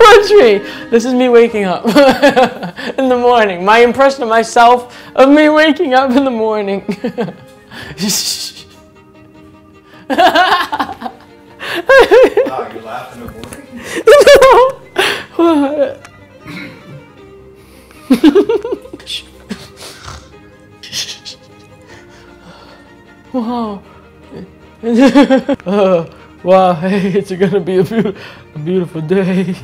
Watch me. This is me waking up in the morning. My impression of myself of me waking up in the morning. Wow, you laughing at work? wow. uh, wow, hey, it's gonna be a, be a beautiful day.